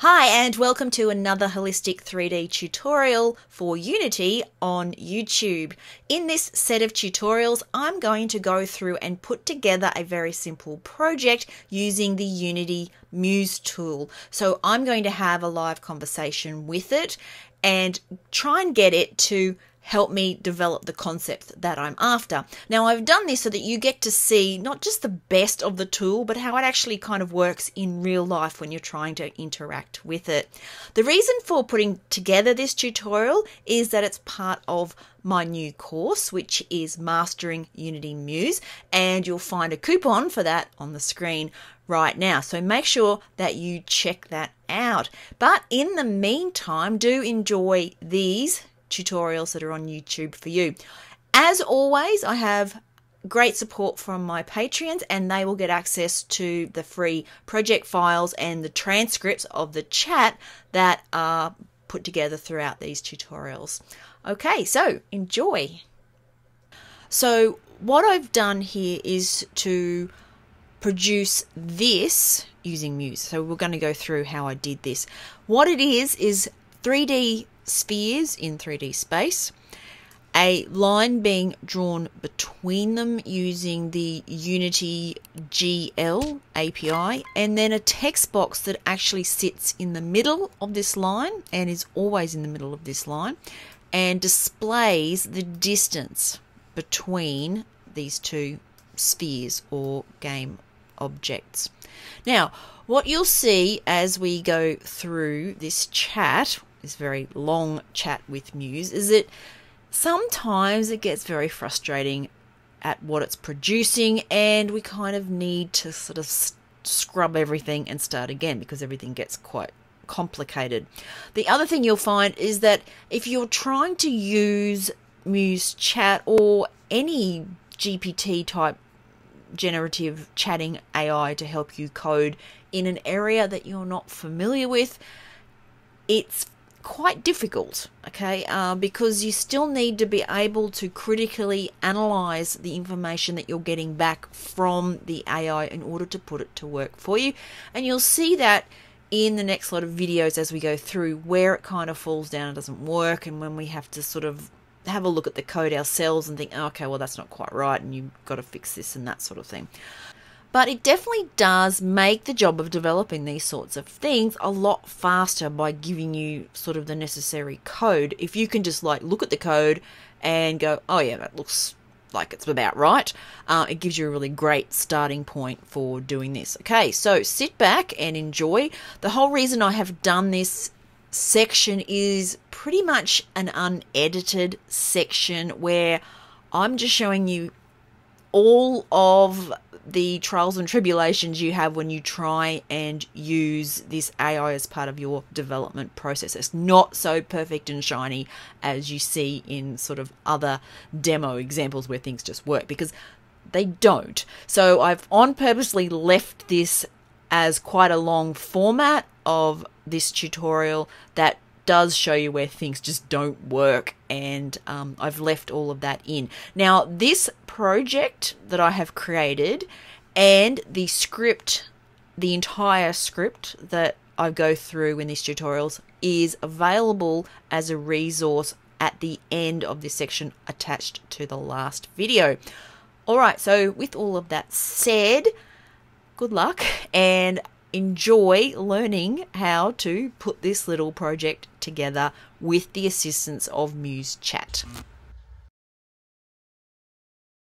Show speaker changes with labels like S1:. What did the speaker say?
S1: Hi, and welcome to another Holistic3D tutorial for Unity on YouTube. In this set of tutorials, I'm going to go through and put together a very simple project using the Unity Muse tool. So I'm going to have a live conversation with it and try and get it to help me develop the concept that I'm after. Now, I've done this so that you get to see not just the best of the tool, but how it actually kind of works in real life when you're trying to interact with it. The reason for putting together this tutorial is that it's part of my new course, which is Mastering Unity Muse, and you'll find a coupon for that on the screen right now. So make sure that you check that out. But in the meantime, do enjoy these tutorials that are on YouTube for you. As always, I have great support from my Patreons, and they will get access to the free project files and the transcripts of the chat that are put together throughout these tutorials. Okay, so enjoy. So, what I've done here is to produce this using Muse. So, we're going to go through how I did this. What it is is 3D spheres in 3D space, a line being drawn between them using the Unity GL API, and then a text box that actually sits in the middle of this line and is always in the middle of this line and displays the distance between these two spheres or game objects. Now, what you'll see as we go through this chat this very long chat with Muse is that sometimes it gets very frustrating at what it's producing, and we kind of need to sort of scrub everything and start again because everything gets quite complicated. The other thing you'll find is that if you're trying to use Muse Chat or any GPT type generative chatting AI to help you code in an area that you're not familiar with, it's quite difficult, okay, uh, because you still need to be able to critically analyze the information that you're getting back from the AI in order to put it to work for you. And you'll see that in the next lot of videos as we go through where it kind of falls down and doesn't work, and when we have to sort of have a look at the code ourselves and think, oh, okay, well, that's not quite right, and you've got to fix this and that sort of thing. But it definitely does make the job of developing these sorts of things a lot faster by giving you sort of the necessary code. If you can just like look at the code and go, oh yeah, that looks like it's about right, uh, it gives you a really great starting point for doing this. Okay, so sit back and enjoy. The whole reason I have done this section is pretty much an unedited section where I'm just showing you all of the trials and tribulations you have when you try and use this AI as part of your development process. It's not so perfect and shiny as you see in sort of other demo examples where things just work because they don't. So I've on purposely left this as quite a long format of this tutorial that does show you where things just don't work, and um, I've left all of that in. Now, this project that I have created and the script, the entire script that I go through in these tutorials is available as a resource at the end of this section attached to the last video. All right, so with all of that said, good luck and enjoy learning how to put this little project together with the assistance of Muse Chat.